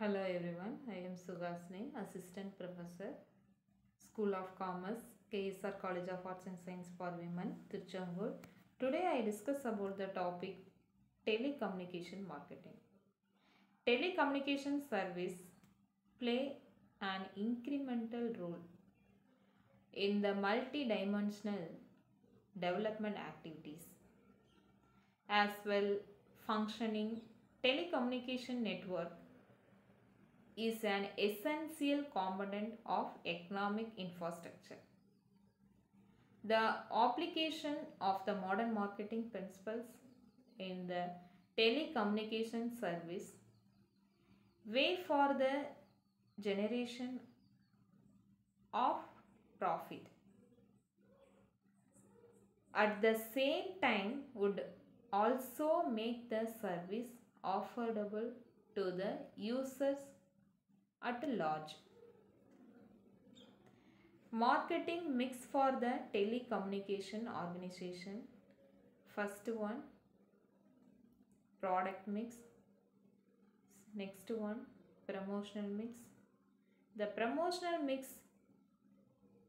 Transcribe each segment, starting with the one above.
Hello everyone, I am Sugashini, Assistant Professor, School of Commerce, KSR College of Arts and Science for Women. Today I discuss about the topic telecommunication marketing. Telecommunication service play an incremental role in the multi-dimensional development activities as well functioning telecommunication network is an essential component of economic infrastructure. The application of the modern marketing principles in the telecommunication service way for the generation of profit. At the same time would also make the service affordable to the users at large. Marketing mix for the telecommunication organization. First one product mix. Next one promotional mix. The promotional mix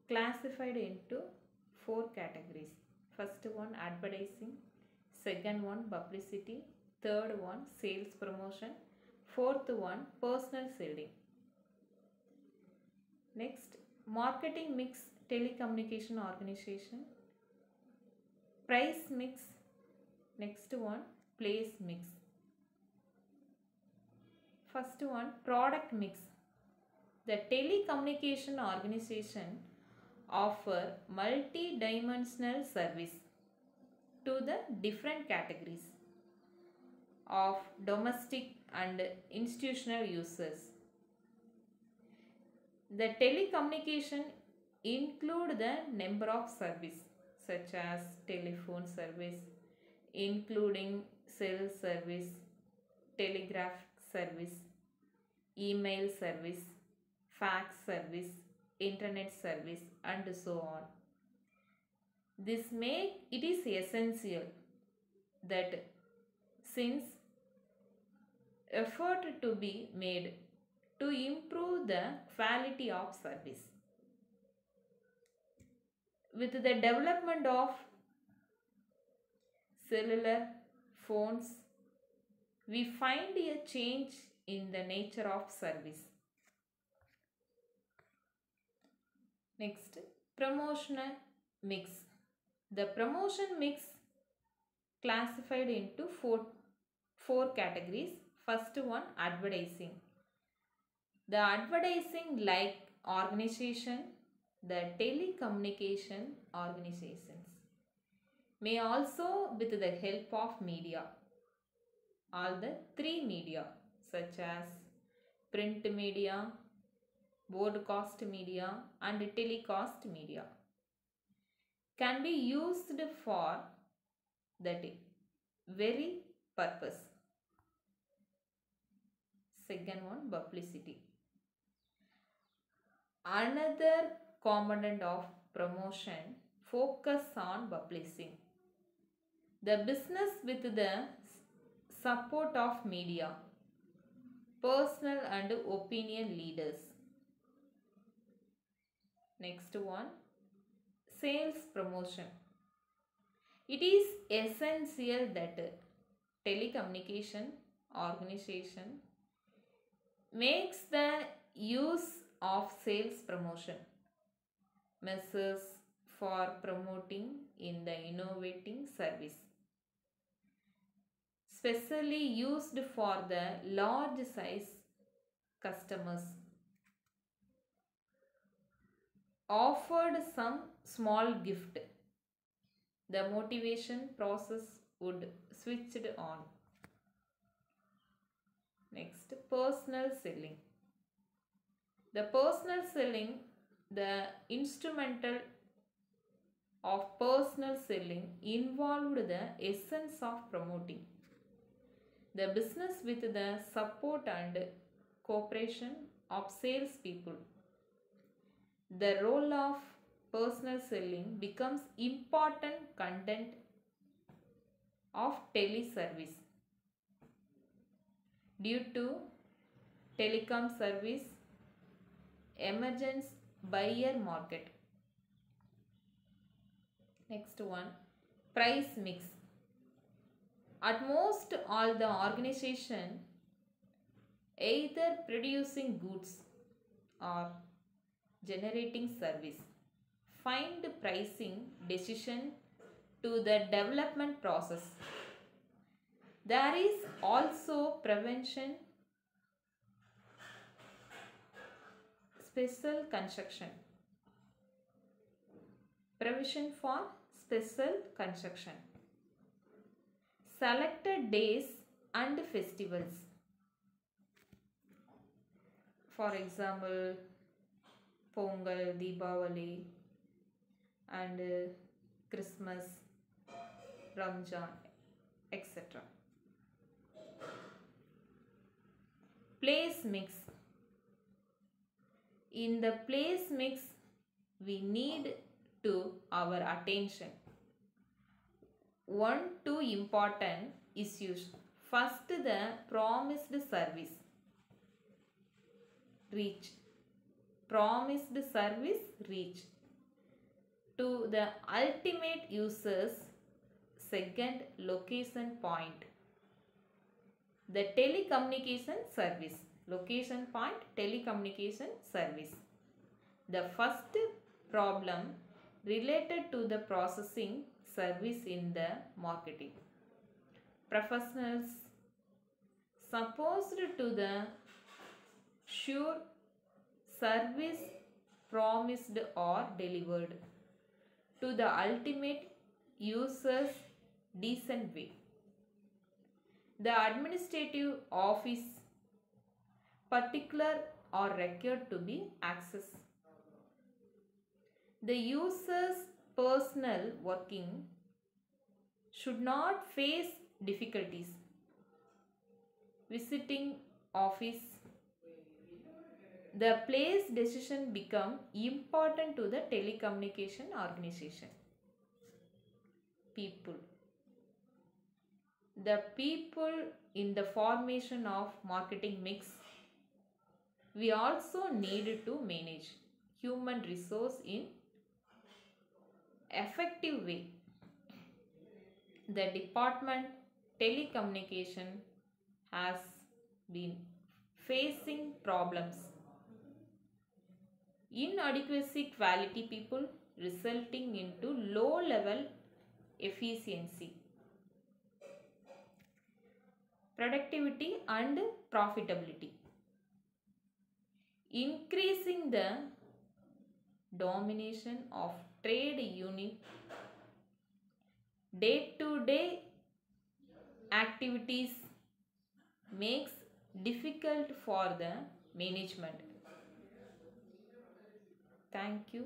classified into four categories. First one advertising, second one publicity, third one sales promotion, fourth one personal selling. Next, marketing mix telecommunication organization, price mix, next one place mix. First one product mix. The telecommunication organization offer multi-dimensional service to the different categories of domestic and institutional users. The telecommunication include the number of service such as telephone service, including cell service, telegraph service, email service, fax service, internet service and so on. This make it is essential that since effort to be made to improve the quality of service. With the development of cellular phones, we find a change in the nature of service. Next, promotional mix. The promotion mix classified into four, four categories. First one, advertising. The advertising like organization, the telecommunication organizations may also with the help of media. All the three media such as print media, broadcast media and telecast media can be used for that very purpose. Second one publicity. Another component of promotion focus on publishing. The business with the support of media, personal and opinion leaders. Next one, sales promotion. It is essential that telecommunication organization makes the use of sales promotion. Measures for promoting in the innovating service. Specially used for the large size customers. Offered some small gift. The motivation process would switched on. Next personal selling the personal selling the instrumental of personal selling involved the essence of promoting the business with the support and cooperation of salespeople. The role of personal selling becomes important content of teleservice due to telecom service emergence buyer market. Next one. Price mix. At most all the organization either producing goods or generating service find pricing decision to the development process. There is also prevention special construction. Provision for special construction. Selected days and festivals. For example pongal deepavali and uh, christmas ramjan etc place mix in the place mix we need to our attention. One two important issues. First the promised service. Reach. Promised service reach. To the ultimate users second location point. The telecommunication service location point telecommunication service. The first problem related to the processing service in the marketing. Professionals supposed to the sure service promised or delivered to the ultimate users decent way. The administrative office particular or required to be accessed. The user's personal working should not face difficulties. Visiting office. The place decision become important to the telecommunication organization. People. The people in the formation of marketing mix we also need to manage human resource in effective way. The department telecommunication has been facing problems. Inadequacy quality people resulting into low level efficiency. Productivity and profitability increasing the domination of trade unit day to day activities makes difficult for the management. Thank you